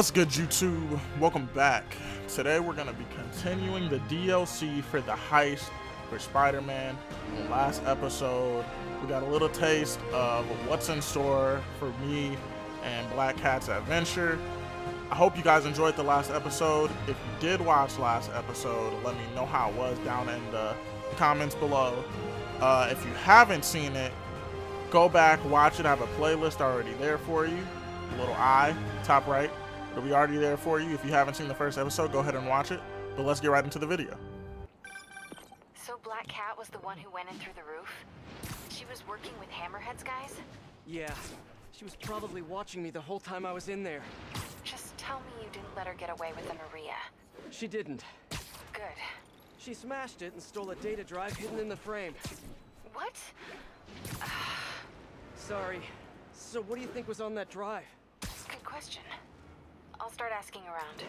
What's good, YouTube? Welcome back. Today we're going to be continuing the DLC for the heist for Spider-Man. The last episode, we got a little taste of what's in store for me and Black Cat's adventure. I hope you guys enjoyed the last episode. If you did watch last episode, let me know how it was down in the comments below. Uh, if you haven't seen it, go back, watch it. I have a playlist already there for you. Little eye, top right. It'll be already there for you. If you haven't seen the first episode, go ahead and watch it. But let's get right into the video. So Black Cat was the one who went in through the roof? She was working with Hammerhead's guys? Yeah, she was probably watching me the whole time I was in there. Just tell me you didn't let her get away with the Maria. She didn't. Good. She smashed it and stole a data drive hidden in the frame. What? Sorry. So what do you think was on that drive? Good question. I'll start asking around.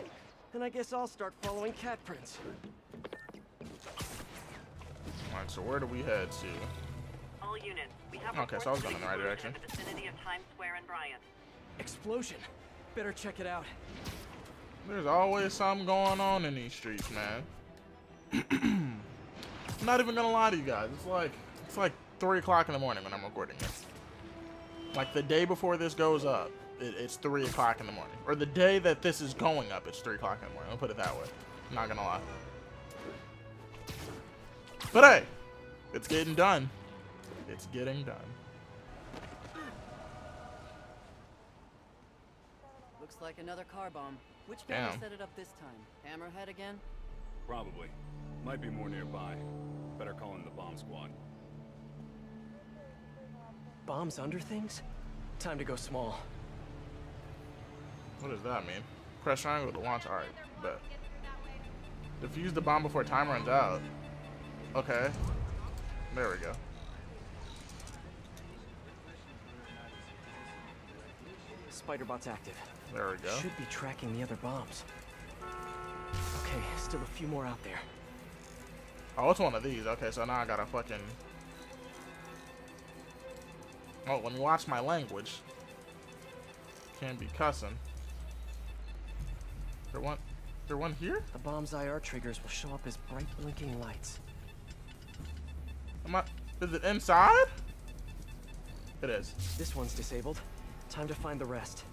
And I guess I'll start following cat prints. Alright, so where do we head to? All units, we have Okay, so I was going in the right direction. in the vicinity of Times Square and Bryant. Explosion. Better check it out. There's always something going on in these streets, man. I'm not even gonna lie to you guys. It's like it's like three o'clock in the morning when I'm recording this. Like the day before this goes up, it, it's three o'clock in the morning. Or the day that this is going up, it's three o'clock in the morning. I'll put it that way. I'm not gonna lie. But hey, it's getting done. It's getting done. Looks like another car bomb. Which guy set it up this time? Hammerhead again? Probably. Might be more nearby. Better call in the bomb squad. Bombs under things? Time to go small. What does that mean? Press triangle to launch. Alright, bet. Defuse the bomb before time runs out. Okay. There we go. Spiderbot's active. There we go. Should be tracking the other bombs. Okay, still a few more out there. Oh, it's one of these. Okay, so now I gotta fucking. Oh, let me watch my language. Can't be cussing. There one. There one here? The bomb's IR triggers will show up as bright blinking lights. Am I? Is it inside? It is. This one's disabled. Time to find the rest.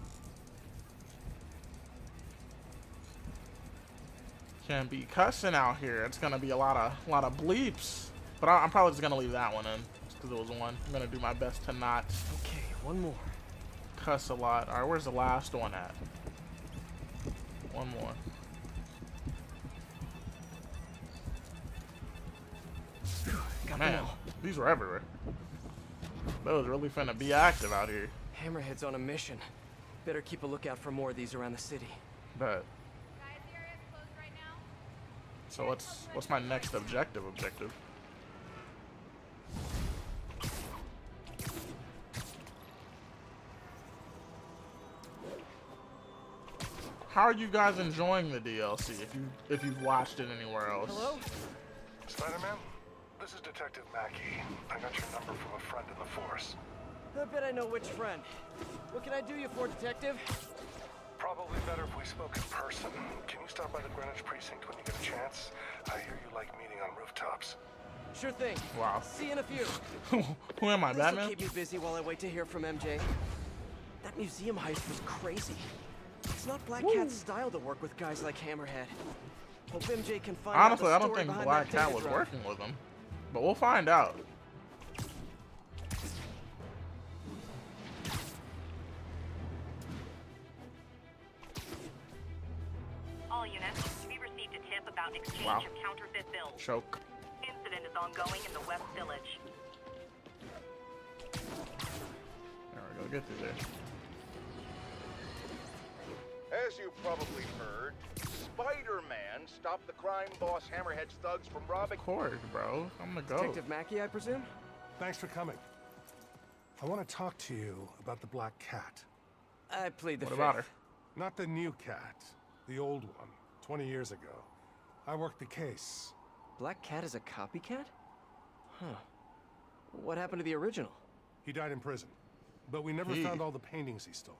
Can't be cussing out here. It's gonna be a lot of, a lot of bleeps. But I, I'm probably just gonna leave that one in, just because it was one. I'm gonna do my best to not Okay, one more. cuss a lot. All right, where's the last one at? One more. Got Man, these were everywhere. Those really finna be active out here. Hammerhead's on a mission. Better keep a lookout for more of these around the city. But so what's what's my next objective? Objective. How are you guys enjoying the DLC? If you if you've watched it anywhere else? Hello? Spider-Man, this is Detective Mackey. I got your number from a friend in the force. I bet I know which friend. What can I do you for, detective? Probably better if we spoke in person. Can you stop by the Greenwich precinct when you get a chance? I hear you like meeting on rooftops. Sure thing. Wow. See you in a few. Who am I, This'll Batman? keep me busy while I wait to hear from MJ. That museum heist was crazy. It's not Black Cat's style to work with guys like Hammerhead. Hope MJ can find Honestly, I don't think Black Cat was drive. working with him, but we'll find out. All units, we received a tip about an exchange Wow. of counterfeit bills. Choke. Incident is ongoing in the West Village. There we go. Get through there. As you probably heard, Spider-Man stopped the crime boss Hammerhead's thugs from robbing. Of course, bro. I'm gonna go. Detective Mackey, I presume? Thanks for coming. I want to talk to you about the Black Cat. I plead the What fifth. about her? Not the new cat, the old one, 20 years ago. I worked the case. Black Cat is a copycat? Huh. What happened to the original? He died in prison, but we never He- found all the paintings he stole.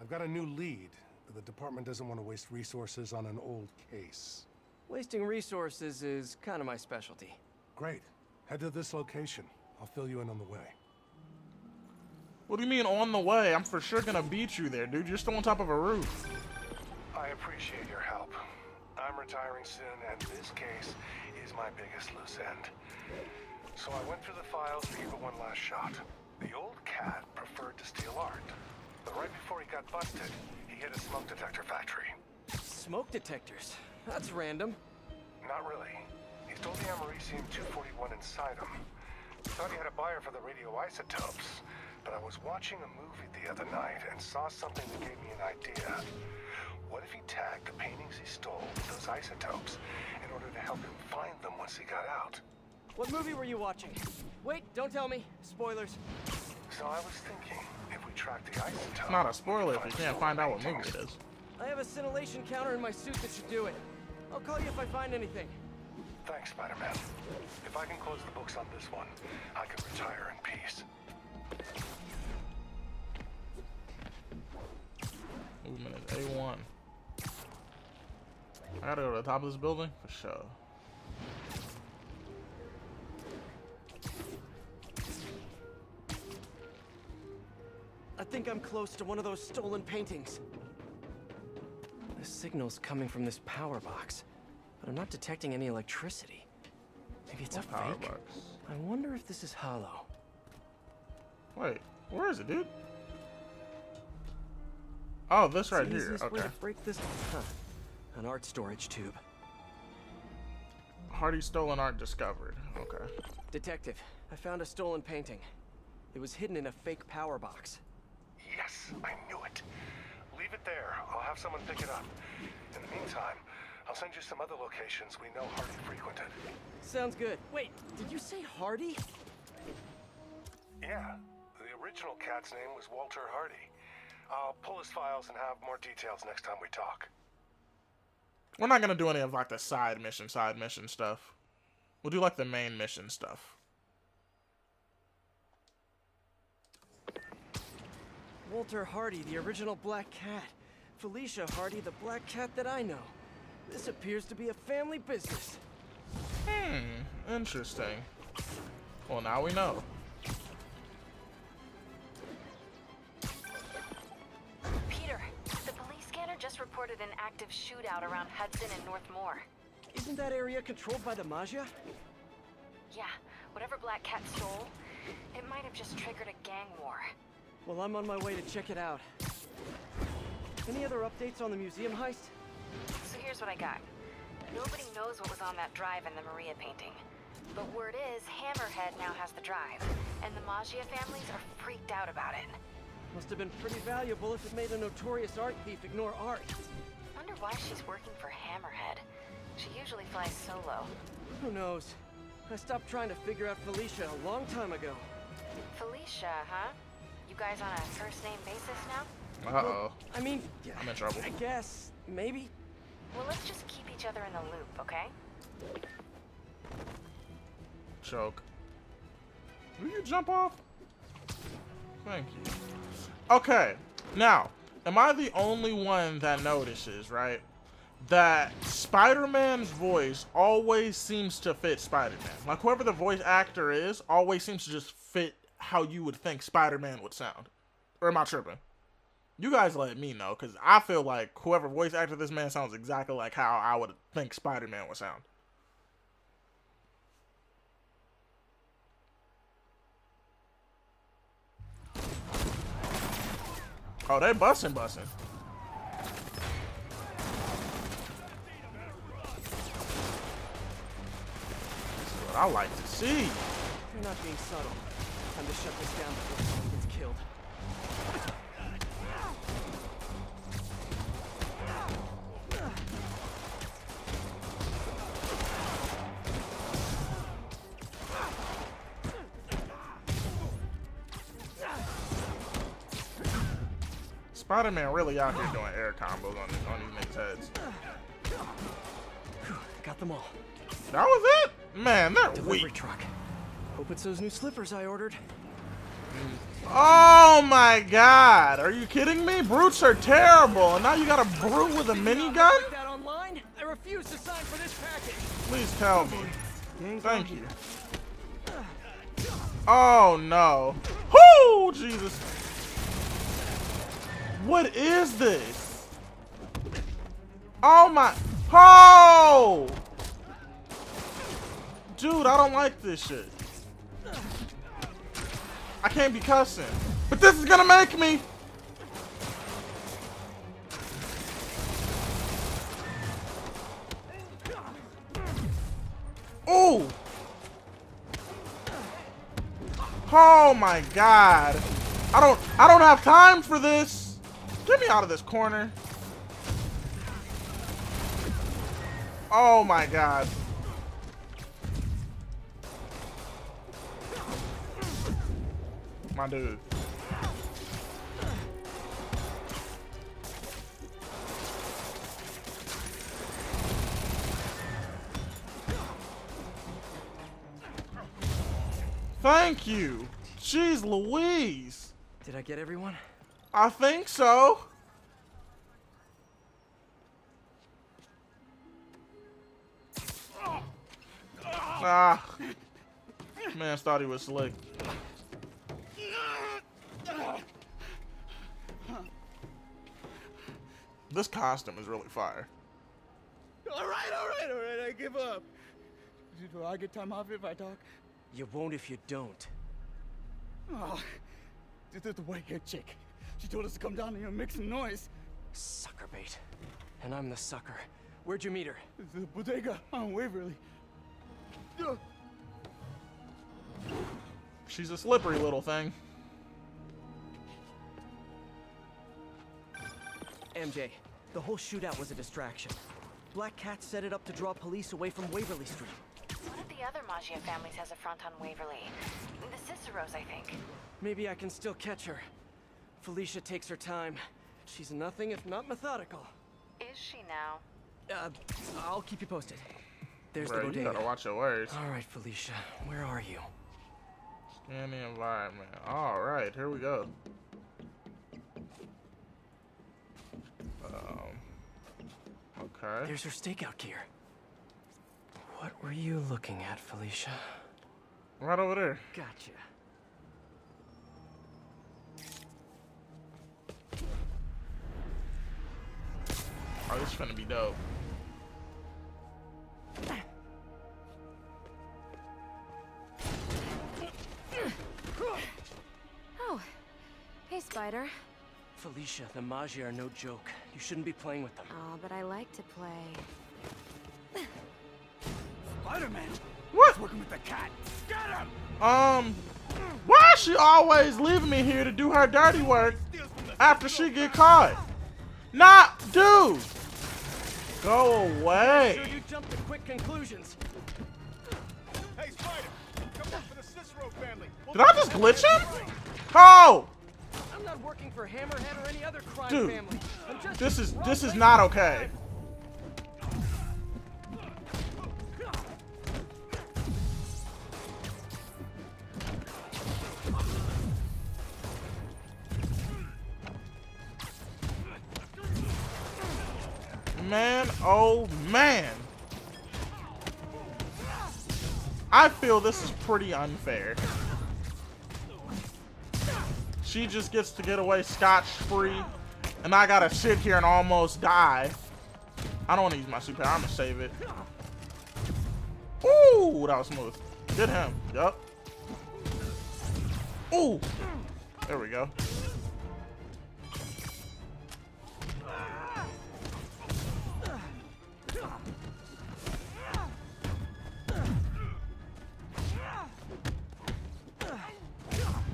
I've got a new lead, but the department doesn't want to waste resources on an old case. Wasting resources is kind of my specialty. Great. Head to this location. I'll fill you in on the way. What do you mean on the way? I'm for sure gonna beat you there, dude. You're still on top of a roof. I appreciate your help. I'm retiring soon, and this case is my biggest loose end. So I went through the files to give it one last shot. The old cat preferred to steal art. But right before he got busted, he hit a smoke detector factory. Smoke detectors. That's random. Not really. He stole the Americium-241 inside him. Thought he had a buyer for the radioisotopes, but I was watching a movie the other night and saw something that gave me an idea. What if he tagged the paintings he stole with those isotopes in order to help him find them once he got out? What movie were you watching? Wait, don't tell me. Spoilers. So I was thinking, if we track the isotope... It's not a spoiler if you can't find out what movie it is. I have a scintillation counter in my suit that should do it. I'll call you if I find anything. Thanks, Spider-Man. If I can close the books on this one, I can retire in peace. Movement is A1. I gotta go to the top of this building? For sure. Think I'm close to one of those stolen paintings. The signal's coming from this power box, but I'm not detecting any electricity. Maybe it's a power fake? box? I wonder if this is hollow. Wait, where is it, dude? Oh, this right here. way Okay. to break this. Huh. An art storage tube. Hardy stolen art discovered. Okay. Detective, I found a stolen painting. It was hidden in a fake power box. Yes, I knew it. Leave it there. I'll have someone pick it up. In the meantime, I'll send you some other locations we know Hardy frequented. Sounds good. Wait, did you say Hardy? Yeah, the original cat's name was Walter Hardy. I'll pull his files and have more details next time we talk. We're not gonna do any of like the side mission, side mission stuff. We'll do like the main mission stuff. Walter Hardy, the original Black Cat. Felicia Hardy, the Black Cat that I know. This appears to be a family business. Hmm, interesting. Well, now we know. Peter, the police scanner just reported an active shootout around Hudson and North Moore. Isn't that area controlled by the Maggia? Yeah, whatever Black Cat stole, it might have just triggered a gang war. Well, I'm on my way to check it out. Any other updates on the museum heist? So here's what I got. Nobody knows what was on that drive in the Maria painting. But word is, Hammerhead now has the drive, and the Maggia families are freaked out about it. Must have been pretty valuable if it made a notorious art thief ignore art. Wonder why she's working for Hammerhead. She usually flies solo. Who knows? I stopped trying to figure out Felicia a long time ago. Felicia, huh? You guys on a first name basis now? Uh oh. I mean, I'm in trouble. I guess, maybe. Well, let's just keep each other in the loop, okay? Choke. Will you jump off? Thank you. Okay, now, am I the only one that notices, right? That Spider-Man's voice always seems to fit Spider-Man. Like whoever the voice actor is, always seems to just fit how you would think Spider-Man would sound. Or am I tripping? You guys let me know, because I feel like whoever voice actor this man sounds exactly like how I would think Spider-Man would sound. Oh, they busting, busting. This is what I like to see. You're not being subtle. Time to shut this down before someone gets killed. Spider-Man really out here doing air combos on, on these niggas' heads. Got them all. That was it? Man, they're Delivery weak. truck. Hope it's those new slippers I ordered. Oh my god! Are you kidding me? Brutes are terrible, and now you got a brute with a minigun? Online? I refuse to sign for this package. Please tell me. Thank you. Oh no. Whoo! Jesus. What is this? Oh my. Oh! Dude, I don't like this shit. I can't be cussing. But this is gonna make me. Ooh! Oh my god. I don't I don't have time for this. Get me out of this corner. Oh my god. My dude. Thank you. Jeez Louise. Did I get everyone? I think so. Ah. Man thought he was slick. This costume is really fire. All right, all right, all right. I give up. Do I get time off if I talk? You won't if you don't. Oh, the, the white-haired chick. She told us to come down here and make some noise. Sucker bait. And I'm the sucker. Where'd you meet her? The bodega on Waverly. She's a slippery little thing. MJ, the whole shootout was a distraction. Black Cat set it up to draw police away from Waverly Street. One of the other Maggia families has a front on Waverly. The Ciceros, I think. Maybe I can still catch her. Felicia takes her time. She's nothing if not methodical. Is she now? Uh, I'll keep you posted. There's Bro, the you bodega. gotta watch your words. All right, Felicia, where are you? Scan the environment. All right, here we go. Um. Okay. There's her stakeout gear. What were you looking at, Felicia? Right over there. Gotcha. Oh, this is gonna be dope. Oh, hey, Spider. Felicia, the Maggia are no joke. You shouldn't be playing with them. Oh, but I like to play. Spider-Man. What? Working with the cat. Get him! Um. Why is she always leaving me here to do her dirty work after she get caught? Not, dude. Go Sure away. you jumped to quick conclusions. Hey, Spider! Come work for the Cicero family. Did I just glitch him? Oh, I'm not working for Hammerhead or any other crime Dude, family. I'm just this is this is not okay. Man, oh man. I feel this is pretty unfair. She just gets to get away scotch-free, and I gotta sit here and almost die. I don't want to use my super. I'm gonna save it. Ooh, that was smooth. Get him. Yup. Ooh. There we go.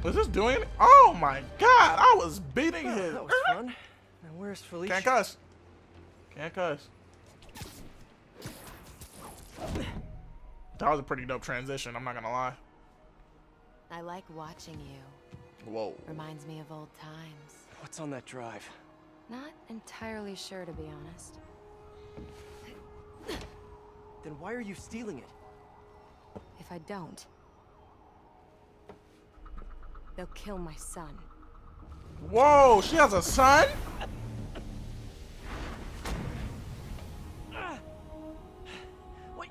Was this doing it? Oh my god, I was beating oh, him. That was fun. Now where's Felicia? Can't cuss. Can't cuss. That was a pretty dope transition, I'm not gonna lie. I like watching you. Whoa. Reminds me of old times. What's on that drive? Not entirely sure, to be honest. Then why are you stealing it? If I don't, They'll kill my son. Whoa, she has a son? Wait,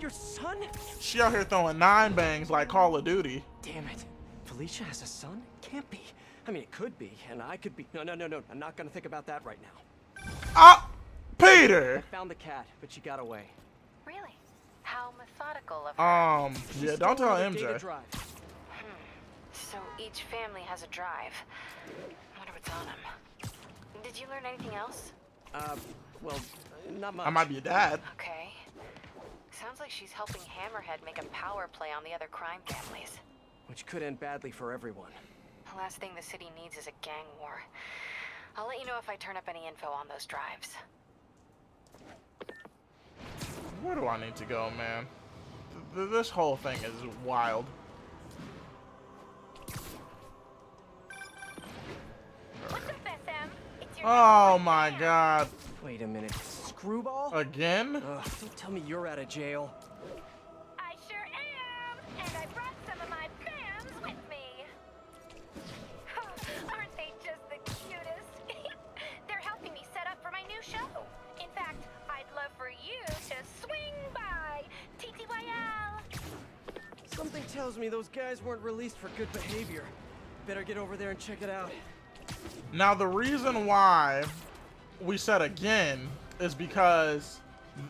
your son? She out here throwing nine bangs like Call of Duty. Damn it. Felicia has a son? Can't be. I mean, it could be, and I could be. No, no, no, no. I'm not gonna think about that right now. Ah, Peter. I found the cat, but she got away. Really? How methodical of her. Um, yeah, don't tell another data MJ. Drive. So each family has a drive. I wonder what's on them. Did you learn anything else? Uh, well, not much. I might be a dad. Okay. Sounds like she's helping Hammerhead make a power play on the other crime families. Which could end badly for everyone. The last thing the city needs is a gang war. I'll let you know if I turn up any info on those drives. Where do I need to go, man? Th- this whole thing is wild. Oh my god. Wait a minute. Screwball? Again? Ugh, don't tell me you're out of jail. I sure am! And I brought some of my fans with me! Aren't they just the cutest? They're helping me set up for my new show. In fact, I'd love for you to swing by TTYL. Something tells me those guys weren't released for good behavior. Better get over there and check it out. Now, the reason why we said again is because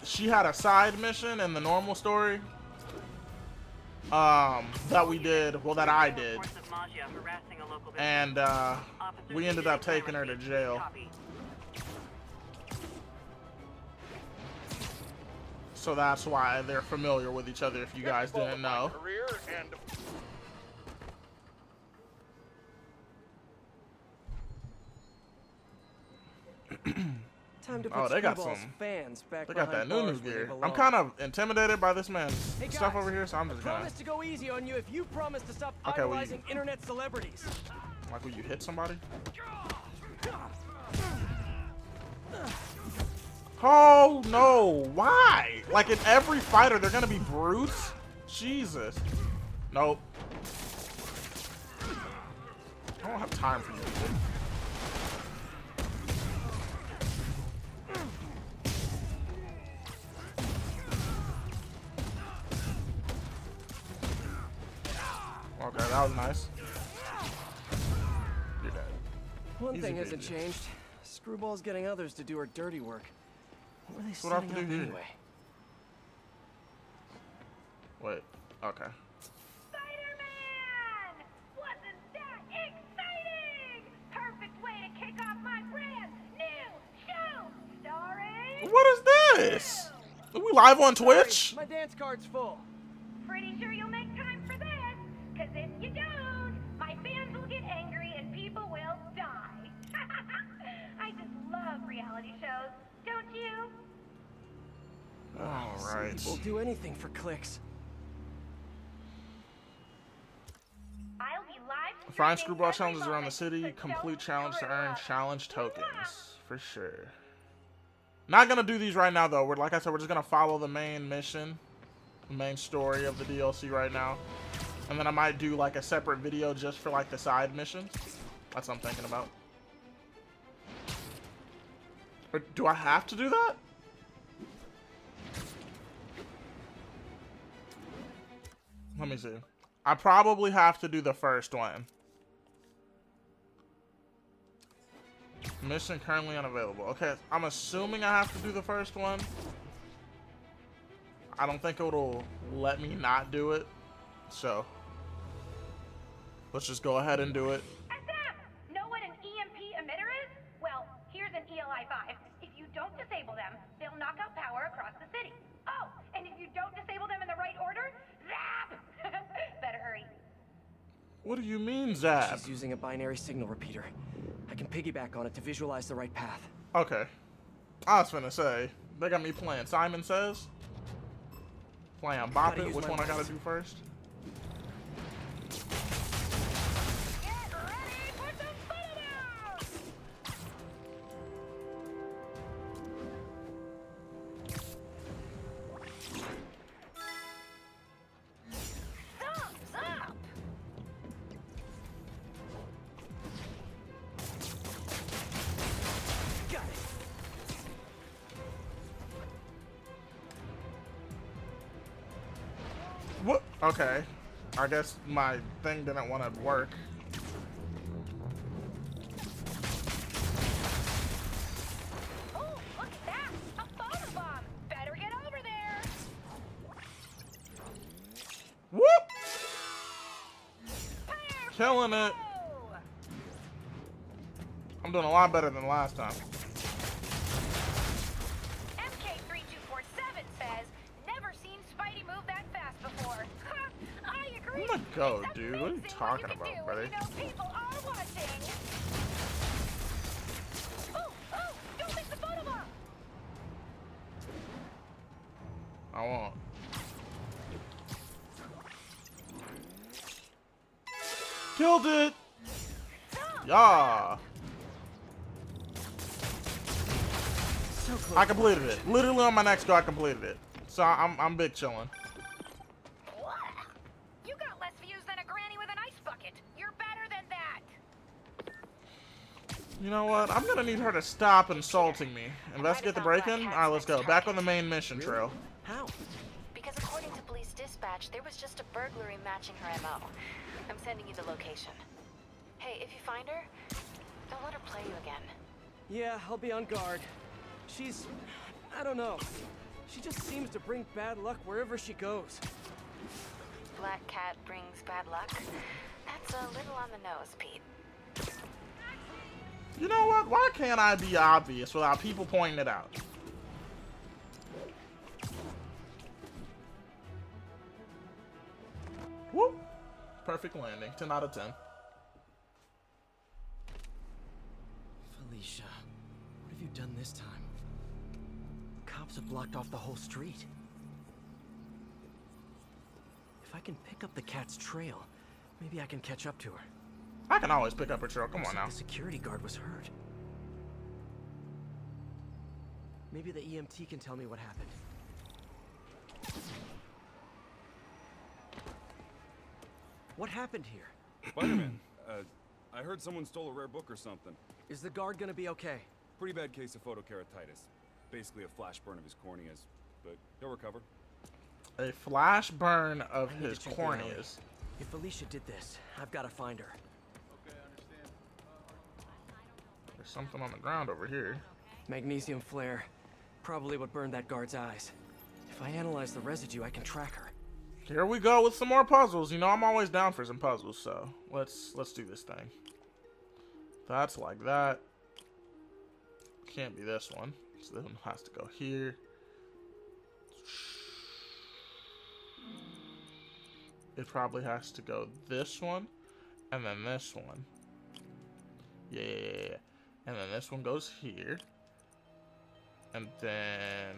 she had a side mission in the normal story. Um, that we did, well, that I did. Reports of Maggia harassing a local business. And, uh, we ended up taking her to jail. So that's why they're familiar with each other if you guys didn't know. Career and Time to put Oh, they got some- fans back They got that new new bars where they gear. I'm kind of intimidated by this man's Hey stuff over here, so I'm just gonna. promise to go easy on you if you promise to stop Okay, well, you- idolizing internet celebrities. Like, will you hit somebody? Oh no! Why? Like in every fighter, they're gonna be brutes. Jesus. Nope. I don't have time for you. That was nice. You're dead. One Easy thing hasn't peasy. changed. Screwball's getting others to do her dirty work. What are they what setting to up do here. anyway? Wait. Okay. Spider-Man! Wasn't that exciting? Perfect way to kick off my brand new show, starring... What is this? Are we live on Twitch? My dance card's full. Pretty sure you'll make time for this, because if love reality shows, don't you? All right. We'll do anything for clicks. I'll be live Find screwball challenges around the city. Complete challenge to earn challenge tokens. For sure. Not gonna do these right now though. We're like I said, we're just gonna follow the main mission, the main story of the DLC right now, and then I might do like a separate video just for like the side missions. That's what I'm thinking about. Do I have to do that? Let me see. I probably have to do the first one. Mission currently unavailable. Okay, I'm assuming I have to do the first one. I don't think it'll let me not do it. So, let's just go ahead and do it. SM! Know what an EMP emitter is? Well, here's an ELI 5. If you don't disable them, they'll knock out power across the city. Oh, and if you don't disable them in the right order, zap! Better hurry. What Zap? She's using a binary signal repeater. I can piggyback on it to visualize the right path. Okay. I was finna say, they got me playing Simon Says. Playing Bop It. Which one I gotta do first? Okay. I guess my thing didn't want to work. Oh, look at that! A photobomb! Better get over there! Whoop! Killing it. I'm doing a lot better than last time. You talking you about, do when buddy? You know are watching. Oh, oh, don't miss the photobomb. I won't. Killed it! Yeah! So close. I completed it. Literally on my next go, I completed it. So I'm, I'm big chilling. What? You got less views than a granny with an ice bucket. You're better than that. You know what? I'm gonna need her to stop insulting me. Investigate the break-in? Alright, let's go. Back on the main mission trail. How? Because according to police dispatch, there was just a burglary matching her MO. I'm sending you the location. Hey, if you find her, don't let her play you again. Yeah, I'll be on guard. She's... I don't know. She just seems to bring bad luck wherever she goes. Black cat brings bad luck. That's a little on the nose, Pete. You know what? Why can't I be obvious without people pointing it out? Whoop! Perfect landing. 10 out of 10. Felicia, what have you done this time? Cops have blocked off the whole street. If I can pick up the cat's trail, maybe I can catch up to her. I can always pick up her trail. Come Looks on like now. The security guard was hurt. Maybe the EMT can tell me what happened. What happened here? Spider-Man, uh, I heard someone stole a rare book or something. Is the guard gonna be okay? Pretty bad case of photokeratitis. Basically a flash burn of his corneas, but he'll recover. A flash burn of I his check the alley. corneas. If Felicia did this, I've got to find her. There's something on the ground over here. Magnesium flare. Probably what burned that guard's eyes. If I analyze the residue, I can track her. Here we go with some more puzzles. You know I'm always down for some puzzles, so let's let's do this thing. That's like that. Can't be this one. So this one has to go here. It probably has to go this one, and then this one. Yeah. And then this one goes here, and then.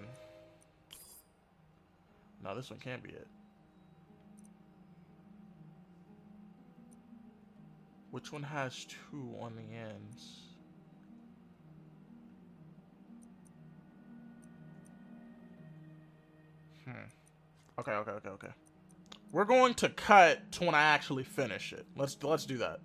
No, this one can't be it. Which one has two on the ends? Hmm. Okay, okay, okay, okay. We're going to cut to when I actually finish it. Let's let's do that.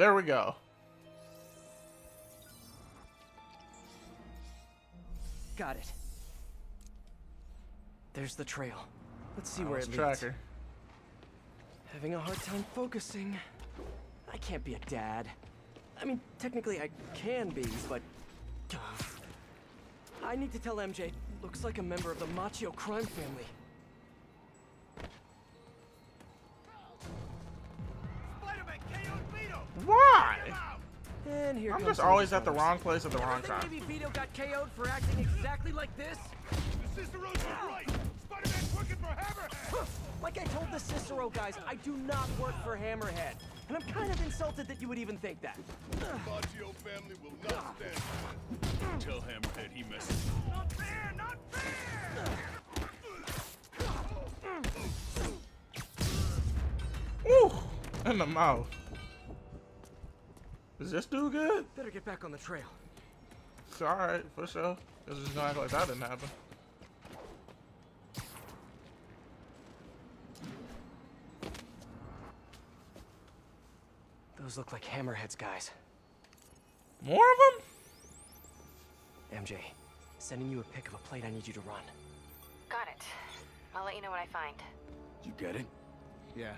There we go. Got it. There's the trail. Let's see Now where it track leads. her. Having a hard time focusing. I can't be a dad. I mean, technically I can be, but... I need to tell MJ. Looks like a member of the Maggia crime family. And here I'm just always at the wrong place at the wrong time. maybe Vito got KO'd for acting exactly like this? The Cicero's right! Spider-Man's working for Hammerhead! Like I told the Cicero guys, I do not work for Hammerhead. And I'm kind of insulted that you would even think that. The Maggia family will not stand for that. Tell Hammerhead he messes. Not fair! Not fair! Ooh, in the mouth. Is this dude good? Better get back on the trail. So, all right, for sure. This is gonna act like that didn't happen. Those look like Hammerhead's guys. More of them? MJ, sending you a pic of a plate I need you to run. Got it. I'll let you know what I find. You get it? Yeah.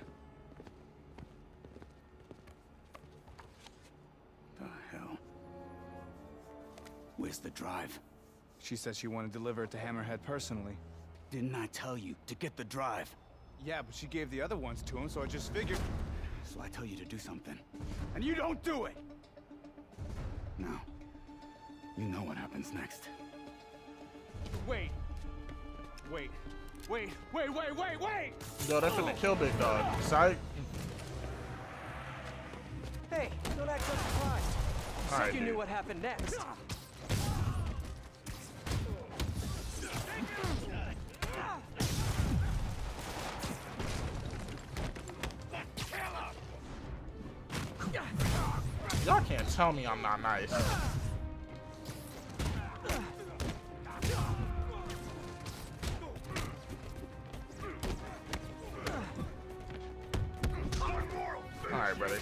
Where's the drive? She said she wanted to deliver it to Hammerhead personally. Didn't I tell you to get the drive? Yeah, but she gave the other ones to him, so I just figured... So I tell you to do something, and you don't do it! Now, you know what happens next. Wait. Wait. Wait, wait, wait, wait, wait! Yo, they're finna kill Big Dog. Psych. Hey, don't act so surprised. You said right, you dude. knew what happened next. Y'all can't tell me I'm not nice. Alright, brother.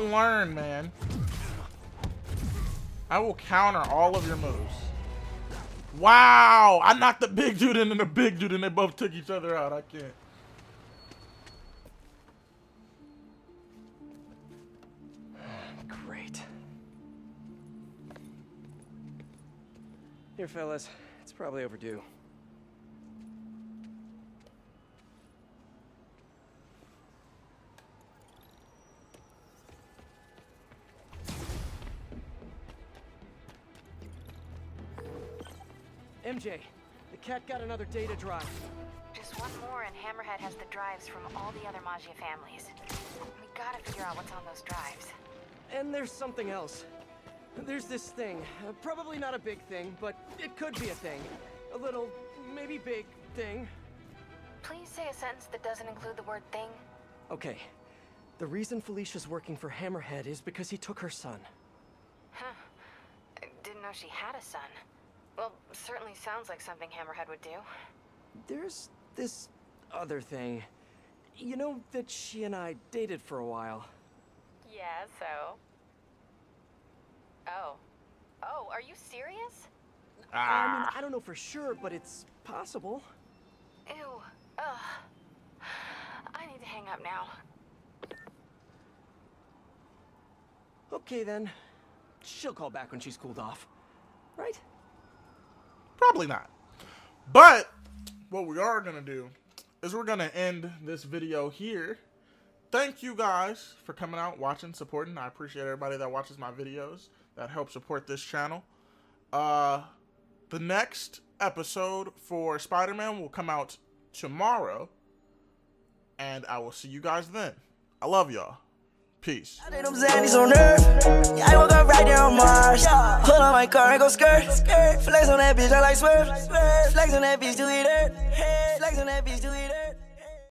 Learn, man. I will counter all of your moves. Wow! I knocked the big dude in and the big dude and they both took each other out. I can't. Great. Here, fellas. It's probably overdue. MJ, the cat got another data drive. Just one more and Hammerhead has the drives from all the other Maggia families. We gotta figure out what's on those drives. And there's something else. There's this thing. Uh, probably not a big thing, but it could be a thing. A little, maybe big thing. Please say a sentence that doesn't include the word thing. Okay. The reason Felicia's working for Hammerhead is because he took her son. Huh. I didn't know she had a son. Well, certainly sounds like something Hammerhead would do. There's this other thing. You know that she and I dated for a while. Yeah, so? Oh. Oh, are you serious? I mean, ah. I don't know for sure, but it's possible. Ew. Ugh. I need to hang up now. Okay then. She'll call back when she's cooled off. Right? Probably not. But what we are going to do is we're going to end this video here. Thank you guys for coming out, watching, supporting. I appreciate everybody that watches my videos that help support this channel. Uh, the next episode for Spider-Man will come out tomorrow. And I will see you guys then. I love y'all. Peace. I did on Earth. I on my car and go skirt. Flex on that bitch, I like swerve. Flex on that bitch, do it. Flex on that bitch, do it.